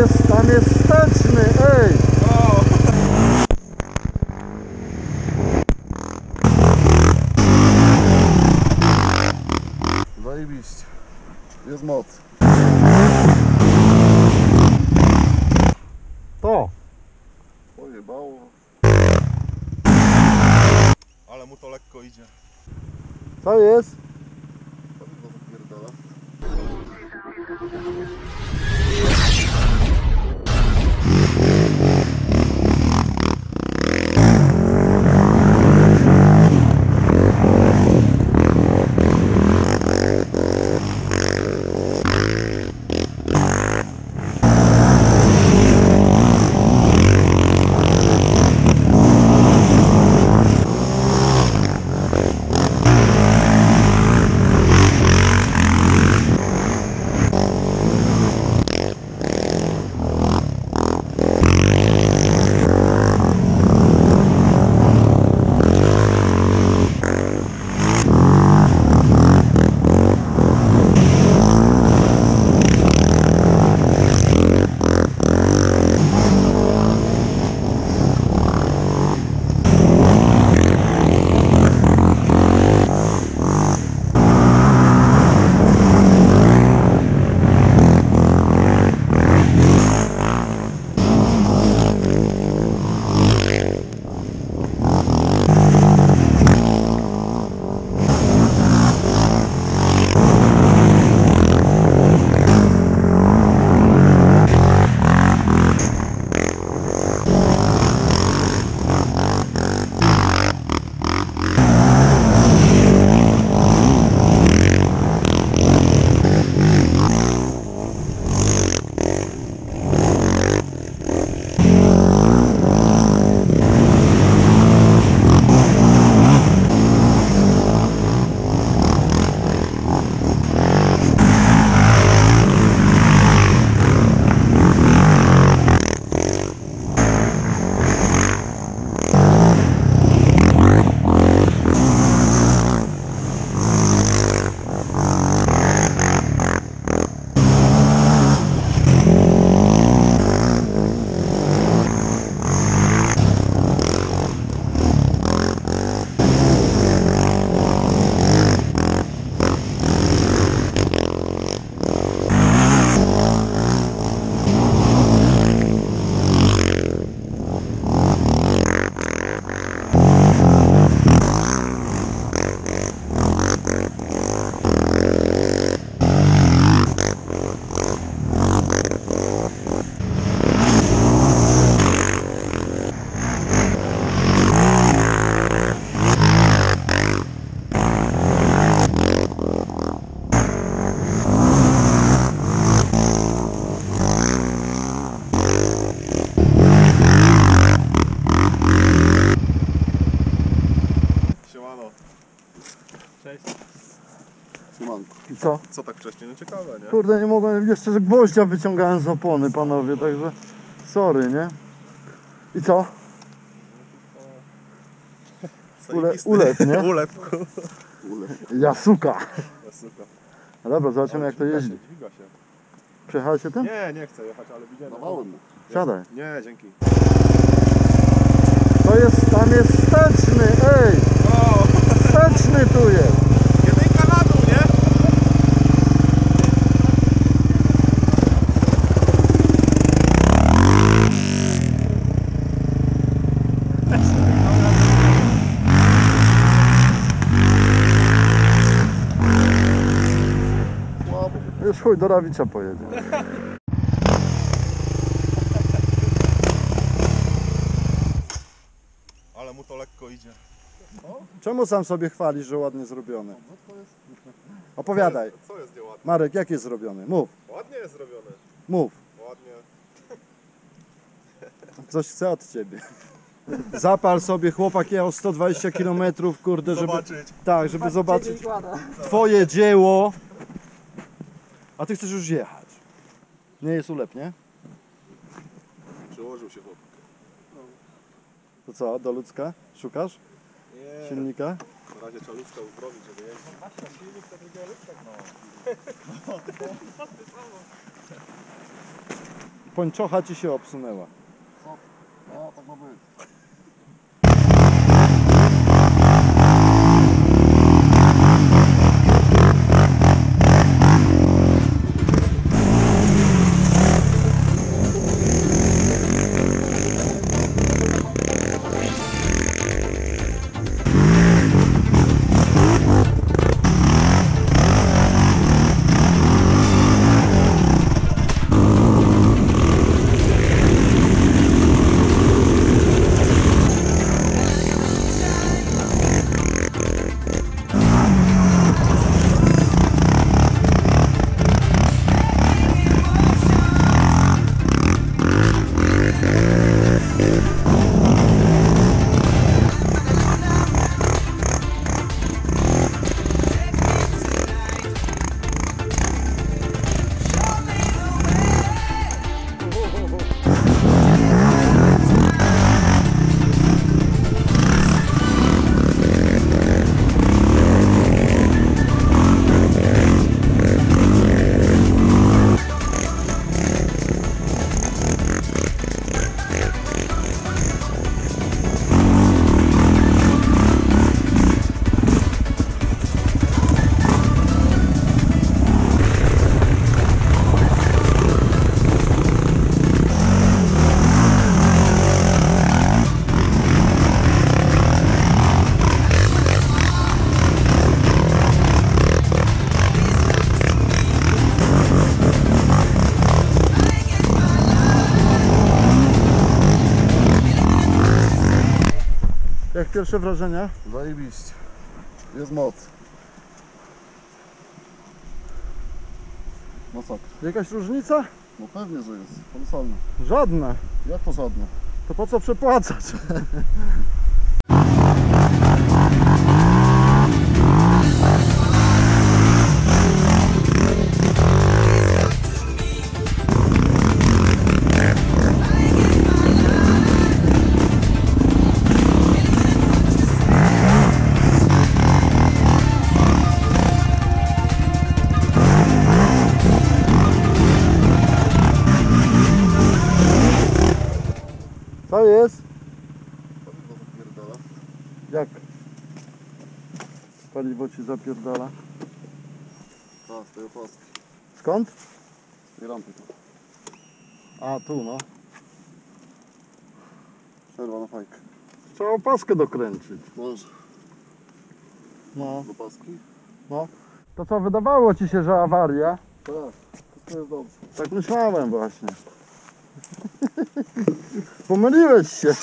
Jest, tam jest wsteczny, ej! Zajebiście. Jest moc. To. Pojebało. Ale mu to lekko idzie. Co jest? Paliwo zapierdala. Co? Co tak wcześnie? No ciekawe, nie? Kurde, nie mogłem, jeszcze że gwoździa wyciągałem z opony, panowie, także sorry, nie? I co? Ule, ulep, nie? Ulep. Jasuka. Super. No dobra, zobaczymy jak to jeździ. się, dźwiga się. Przejechałeś się tym? Nie, nie chcę jechać, ale widziałem. Dawałem. Siadaj. Nie, dzięki. To jest, tam jest wsteczny, ej! O, Wsteczny tu jest! jedynka na dół, nie? Już chuj, do Rawicza pojedzie. Ale mu to lekko idzie. Czemu sam sobie chwalisz, że ładnie zrobione? Opowiadaj. Co jest nieładnie? Marek, jak jest zrobiony? Mów, Ładnie jest zrobione. mów. Ładnie. Coś chcę od ciebie. Zapal sobie chłopak jechał 120 km, kurde, żeby, Zobaczyć. tak, żeby zobaczyć twoje dzieło. A ty chcesz już jechać. Nie jest ulep, nie? Przyłożył się chłop. To co, do ludzka? Szukasz Nie. silnika? Na razie trzeba ludzka uzdrowić, żeby jeździć. pończocha ci się obsunęła. No, tak ma być. Pierwsze wrażenia? Zajebiście. Jest moc. Masakra. Jakaś różnica? No pewnie, że jest. Kolosalna. Żadna. Jak to żadne? To po co przepłacać? Co jest? Paliwo zapierdala. Jak? Paliwo ci zapierdala. Tak, z tej opaski. Skąd? Z tej rampy tu. A, tu no. Przerwa na fajkę. Trzeba opaskę dokręcić. Może. No. Do paski? To co, wydawało ci się, że awaria? Tak. To jest dobrze. Tak myślałem właśnie. Pomyliłeś się.